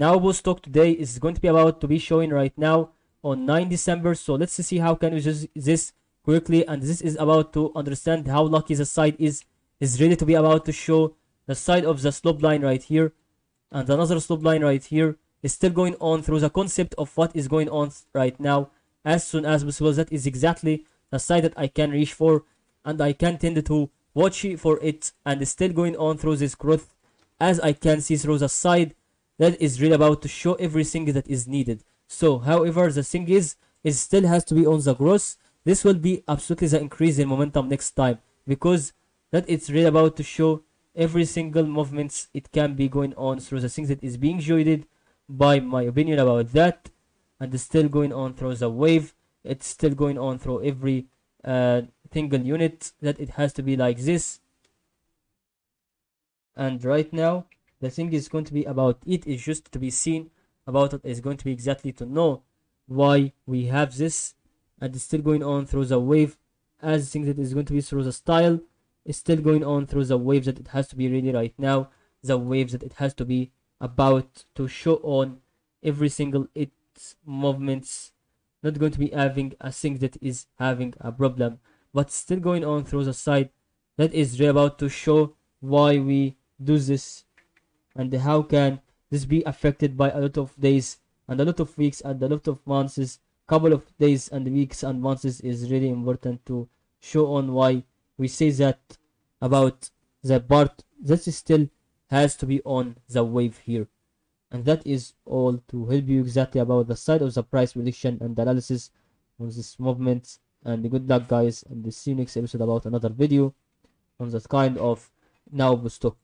Now stock today is going to be about to be showing right now on 9 December. So let's see how can we use this quickly. And this is about to understand how lucky the side is. Is ready to be about to show the side of the slope line right here. And another slope line right here is still going on through the concept of what is going on right now. As soon as possible, that is exactly the side that I can reach for. And I can tend to watch for it and still going on through this growth as I can see through the side that is really about to show everything that is needed. So, however, the thing is, it still has to be on the growth. This will be absolutely the increase in momentum next time because that it's really about to show every single movements it can be going on through the things that is being joined by my opinion about that and still going on through the wave it's still going on through every uh, single unit that it has to be like this and right now the thing is going to be about it is just to be seen about it is going to be exactly to know why we have this and it's still going on through the wave as things that is going to be through the style is still going on through the waves that it has to be really right now the waves that it has to be about to show on every single its movements not going to be having a thing that is having a problem but still going on through the side that is really about to show why we do this and how can this be affected by a lot of days and a lot of weeks and a lot of months? Couple of days and weeks and months is really important to show on why we say that about the part that still has to be on the wave here. And that is all to help you exactly about the side of the price prediction and analysis on this movement. And good luck guys and see you next episode about another video on that kind of now stock